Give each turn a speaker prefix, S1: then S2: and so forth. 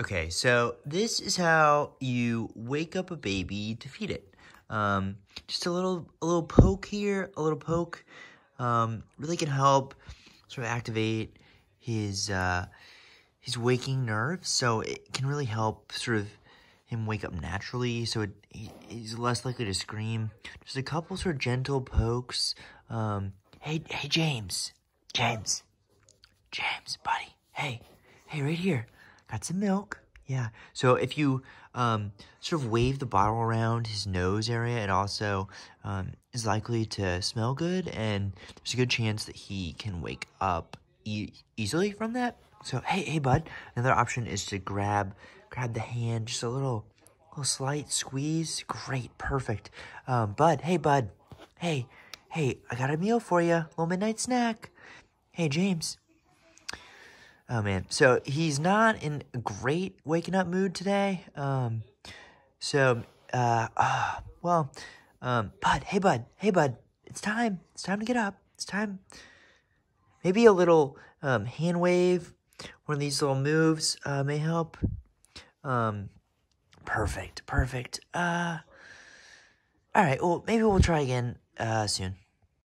S1: Okay, so this is how you wake up a baby to feed it. Um, just a little, a little poke here, a little poke, um, really can help sort of activate his, uh, his waking nerves. So it can really help sort of him wake up naturally. So it, he, he's less likely to scream. Just a couple sort of gentle pokes. Um, hey, hey, James, James, James, buddy. Hey, hey, right here. Got some milk. Yeah. So if you um, sort of wave the bottle around his nose area, it also um, is likely to smell good, and there's a good chance that he can wake up e easily from that. So hey, hey, bud. Another option is to grab grab the hand, just a little little slight squeeze. Great, perfect. Um, bud, hey, bud. Hey, hey, I got a meal for you. Little midnight snack. Hey, James. Oh man, so he's not in a great waking up mood today. Um, so uh, uh well, um, bud, hey bud, hey bud, it's time. It's time to get up. It's time. Maybe a little um hand wave, one of these little moves uh, may help. Um, perfect, perfect. Uh, all right. Well, maybe we'll try again uh soon.